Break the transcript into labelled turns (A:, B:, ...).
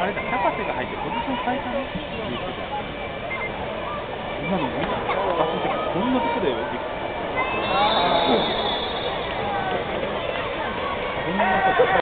A: あれだ、高瀬が入ってポジション変えたねって言ってた今の見たら、私の時こんなとこでできた。こんなとこ